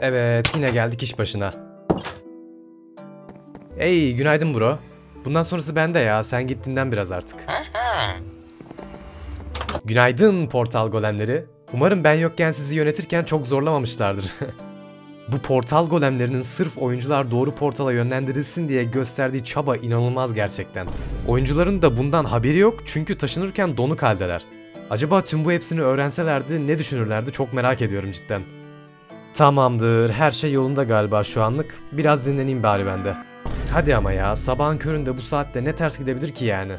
Evet yine geldik iş başına. Hey günaydın bro. Bundan sonrası bende ya sen gittiğinden biraz artık. Günaydın portal golemleri. Umarım ben yokken sizi yönetirken çok zorlamamışlardır. Bu portal golemlerinin sırf oyuncular doğru portala yönlendirilsin diye gösterdiği çaba inanılmaz gerçekten. Oyuncuların da bundan haberi yok çünkü taşınırken donuk haldeler. Acaba tüm bu hepsini öğrenselerdi ne düşünürlerdi çok merak ediyorum cidden. Tamamdır her şey yolunda galiba şu anlık. Biraz dinleneyim bari ben de. Hadi ama ya sabahın köründe bu saatte ne ters gidebilir ki yani?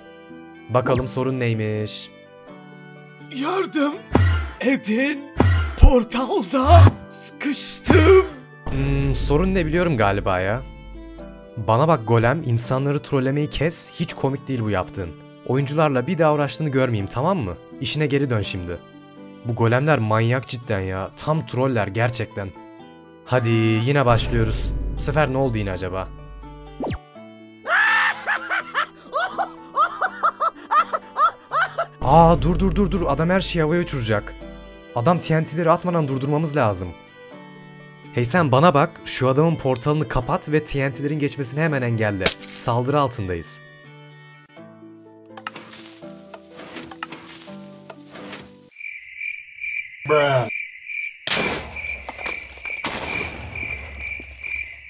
Bakalım sorun neymiş? Yardım edin. Portalda sıkıştım. Hmm, sorun ne biliyorum galiba ya. Bana bak golem, insanları trollemeyi kes, hiç komik değil bu yaptığın. Oyuncularla bir daha uğraştığını görmeyeyim tamam mı? İşine geri dön şimdi. Bu golemler manyak cidden ya, tam troller gerçekten. Hadi yine başlıyoruz. Bu sefer ne oldu yine acaba? Aa dur dur dur dur adam her şeyi havaya uçuracak. Adam TNT'leri atmadan durdurmamız lazım. Hey sen bana bak, şu adamın portalını kapat ve TNT'lerin geçmesini hemen engelle. Saldırı altındayız.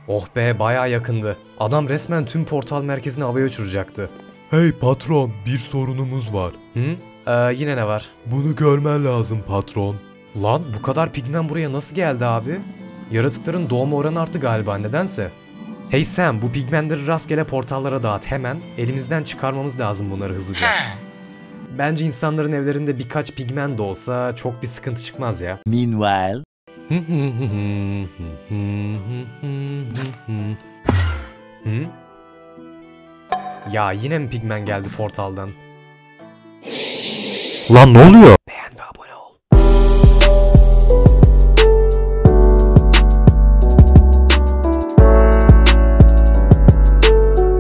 Oh be bayağı yakındı. Adam resmen tüm portal merkezini havaya uçuracaktı. Hey patron, bir sorunumuz var. Hı? Ee, yine ne var? Bunu görmen lazım patron. Lan bu kadar pigmen buraya nasıl geldi abi? Yaratıkların doğma oranı arttı galiba nedense. Hey Sam bu pigmenleri rastgele portallara dağıt hemen. Elimizden çıkarmamız lazım bunları hızlıca. Bence insanların evlerinde birkaç pigmen de olsa çok bir sıkıntı çıkmaz ya. Meanwhile, Hı? Ya yine mi pigmen geldi portaldan? Lan ne oluyor?